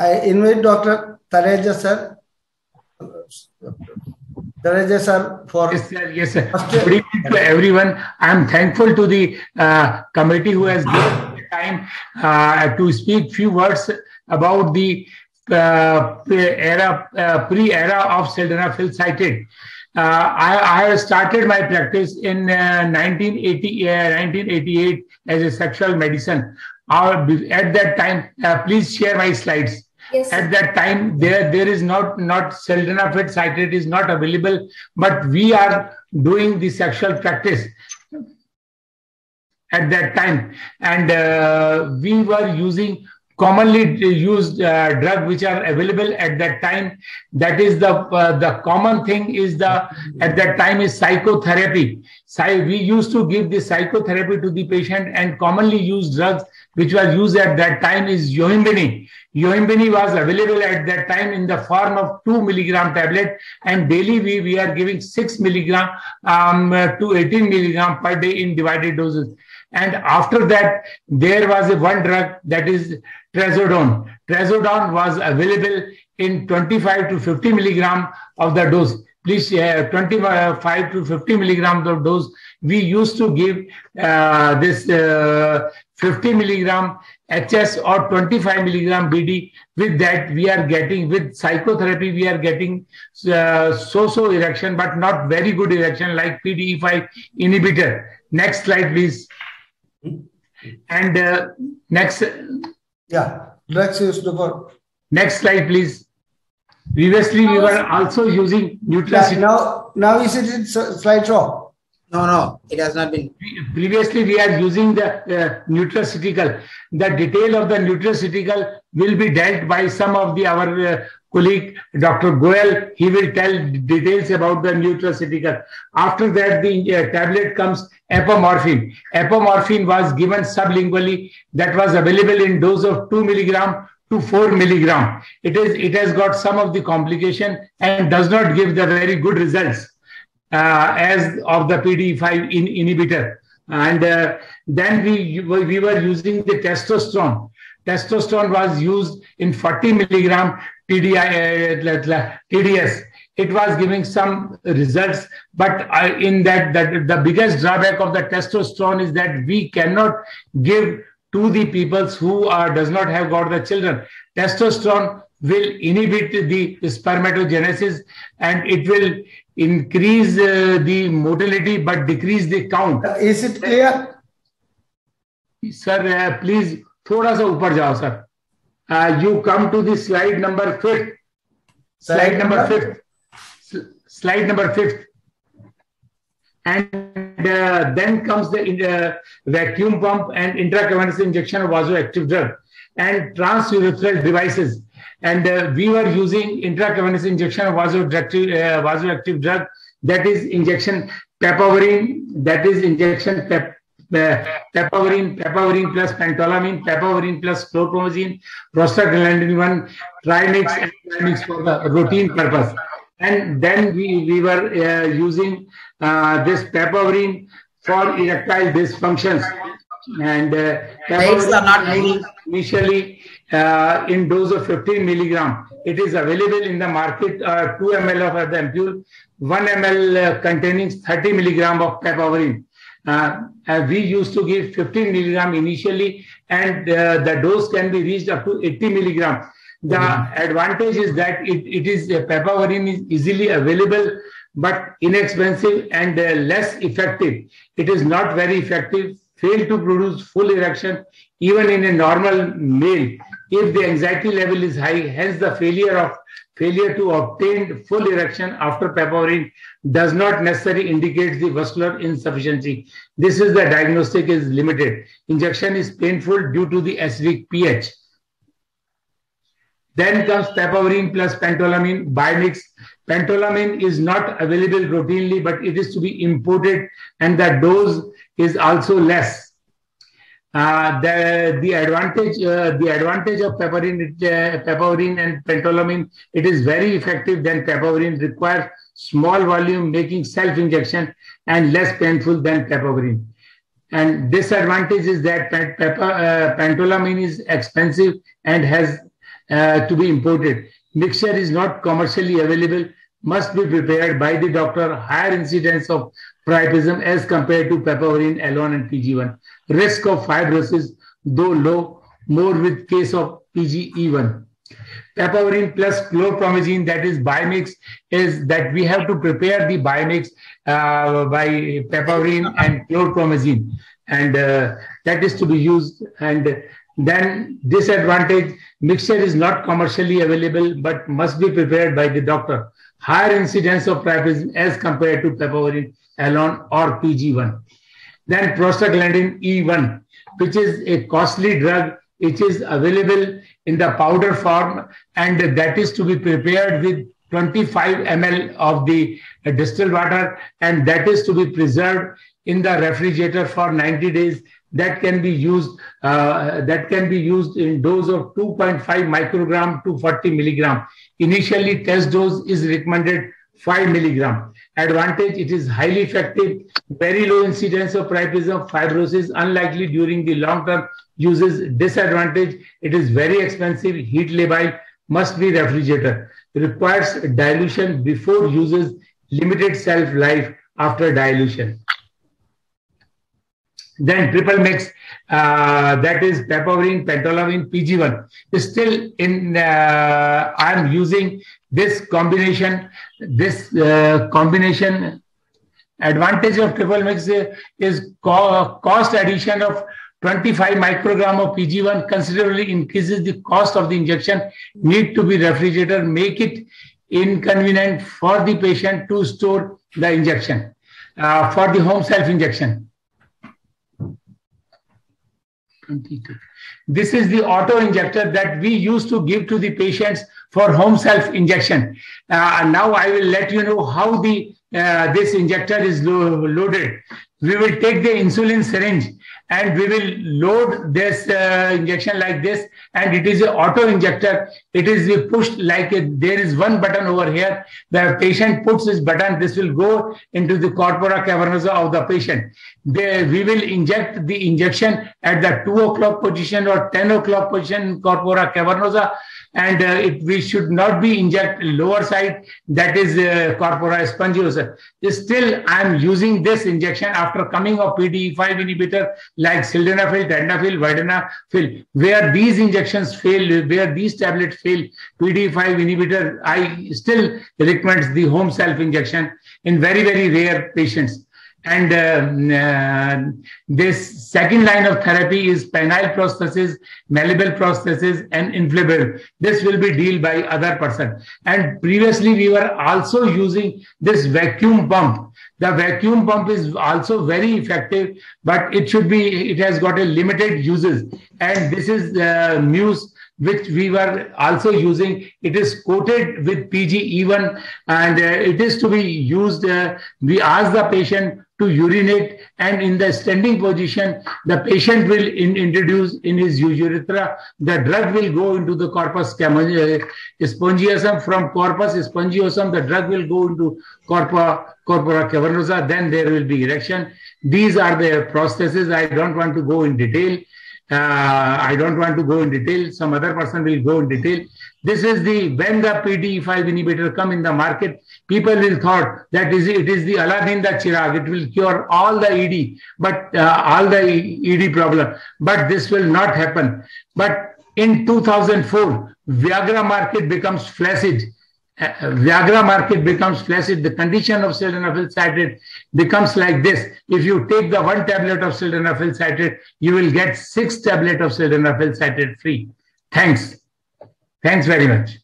I invite Dr. Thareja sir. Thareja sir for Yes, sir. Yes, sir. Good evening to everyone. I'm thankful to the uh, committee who has given me time uh, to speak few words about the uh, era, uh, pre-era of sildenafil citrate. Uh, I, I have started my practice in 1980, 1988 as a sexual medicine. at that time, please share my slides. Yes. At that time, there there is not not sildenafil citrate is not available, but we are doing the sexual practice at that time, and uh, we were using commonly used uh, drug which are available at that time. That is the uh, the common thing is the at that time is psychotherapy. We used to give the psychotherapy to the patient and commonly used drugs which was used at that time is yohimbine yohimbine was available at that time in the form of 2 milligram tablet and daily we, we are giving 6 milligram um, to 18 milligram per day in divided doses. And after that there was a one drug that is trazodone. Trazodone was available in 25 to 50 milligram of the dose. Please uh, 25 to 50 milligram of dose we used to give uh, this uh, 50 milligram hs or 25 milligram bd with that we are getting with psychotherapy we are getting uh, so so erection but not very good erection like pde5 inhibitor. Next slide please. And uh, next. Yeah drugs used for next slide please. Previously, we were also using nutraceuticals. Yeah, now, now is it in slideshow? No, no, it has not been. Previously, we are using the uh, nutraceutical. The detail of the nutraceutical will be dealt by some of the our uh, colleague, Dr. Goel. He will tell details about the nutraceutical. After that, the uh, tablet comes apomorphine. Apomorphine was given sublingually. That was available in dose of 2 milligram to 4 milligram. It is it has got some of the complication and does not give the very good results as of the PD5 in, inhibitor. And uh, then we we were using the testosterone. Testosterone was used in 40 milligram TDI, uh, TDS. It was giving some results, but uh, in that, that the biggest drawback of the testosterone is that we cannot give to the peoples who are does not have got the children. Testosterone will inhibit the spermatogenesis and it will increase uh, the motility but decrease the count. Is it clear? Sir, uh, please thoda sa upar jao, sir. Uh, you come to the slide number fifth. Slide number fifth. Slide number fifth. And uh, then comes the uh, vacuum pump and intracavernous injection of vasoactive drug and transurethral devices. And uh, we were using intracavernous injection of vasoactive, uh, vasoactive drug, that is injection papaverine, that is injection pep, uh, papaverine, papaverine plus pentolamine, papaverine plus chlorpromazine, prostaglandin 1, trimix, and trimix for the routine purpose. And then we, we were uh, using uh, this papaverine for erectile dysfunctions. And uh, are not initially uh, in dose of 15 milligram. It is available in the market, uh, 2 ml of the ampule, 1 ml uh, containing 30 milligram of papaverine. Uh, we used to give 15 milligram initially, and uh, the dose can be reached up to 80 milligram. The mm-hmm. advantage is that it, it is papaverine is easily available but inexpensive and uh, less effective. It is not very effective, fail to produce full erection even in a normal male if the anxiety level is high. Hence, the failure of failure to obtain full erection after papaverine does not necessarily indicate the vascular insufficiency. This is the diagnostic is limited. Injection is painful due to the acidic pH. Then comes papaverine plus pentolamine bimix. Pentolamine is not available routinely, but it is to be imported, and the dose is also less. Uh, the the advantage uh, the advantage of papaverine uh, papaverine and pentolamine it is very effective. Then papaverine requires small volume, making self injection and less painful than papaverine. And disadvantage is that uh, pentolamine is expensive and has uh, to be imported. Mixture is not commercially available, must be prepared by the doctor. Higher incidence of priapism as compared to piperine alone and PG1. Risk of fibrosis, though low, more with case of PGE1. Piperine plus chlorpromazine, that is bimix, is that we have to prepare the bimix uh, by piperine and chlorpromazine. And uh, that is to be used. And then disadvantage, mixture is not commercially available, but must be prepared by the doctor. Higher incidence of priapism as compared to piperine alone or PG1. Then prostaglandin E1, which is a costly drug, which is available in the powder form, and that is to be prepared with 25 ml of the distilled water, and that is to be preserved in the refrigerator for 90 days. That can be used. Uh, that can be used in dose of 2.5 microgram to 40 milligram. Initially, test dose is recommended 5 milligram. Advantage, it is highly effective, very low incidence of priapism, fibrosis, unlikely during the long term uses. Disadvantage, it is very expensive, heat labile, must be refrigerator. Requires dilution before uses, limited shelf life after dilution. Then triple mix, uh, that is piperine, pentolamine, PG1. Is Still in, uh, I'm using this combination, this uh, combination advantage of triple mix is co cost addition of 25 microgram of PG1 considerably increases the cost of the injection, need to be refrigerator, make it inconvenient for the patient to store the injection uh, for the home self injection. 22. This is the auto injector that we used to give to the patients for home self injection. Uh, now I will let you know how the uh, this injector is lo loaded. We will take the insulin syringe and we will load this uh, injection like this. And it is an auto injector. It is pushed like a, there is one button over here. The patient puts this button. This will go into the corpora cavernosa of the patient. We will inject the injection at the 2 o'clock position or 10 o'clock position corpora cavernosa and uh, it, we should not be inject lower side that is uh, corpora spongiosa still i am using this injection after coming of pde5 inhibitor like sildenafil tadalafil vardenafil where these injections fail where these tablets fail pde5 inhibitor i still recommend the home self injection in very very rare patients and uh, uh, this second line of therapy is penile prosthesis, malleable prosthesis, and inflatable. This will be dealt by other person. And previously we were also using this vacuum pump. The vacuum pump is also very effective, but it should be, it has got a limited uses. And this is uh, Muse which we were also using. It is coated with PGE1 and uh, it is to be used. Uh, we ask the patient to urinate and in the standing position, the patient will in, introduce in his urethra, the drug will go into the corpus spongiosum. From corpus spongiosum, the drug will go into corpora, corpora cavernosa. Then there will be erection. These are the processes. I don't want to go in detail. Uh, I don't want to go in detail. Some other person will go in detail. This is the when the PDE5 inhibitor come in the market, people will thought that is it is the Aladdin the Chirag. It will cure all the ED, but uh, all the ED problem. But this will not happen. But in 2004, Viagra market becomes flaccid Viagra market becomes flaccid, the condition of sildenafil citrate becomes like this. If you take the one tablet of sildenafil citrate, you will get six tablet of sildenafil citrate free. Thanks. Thanks very much.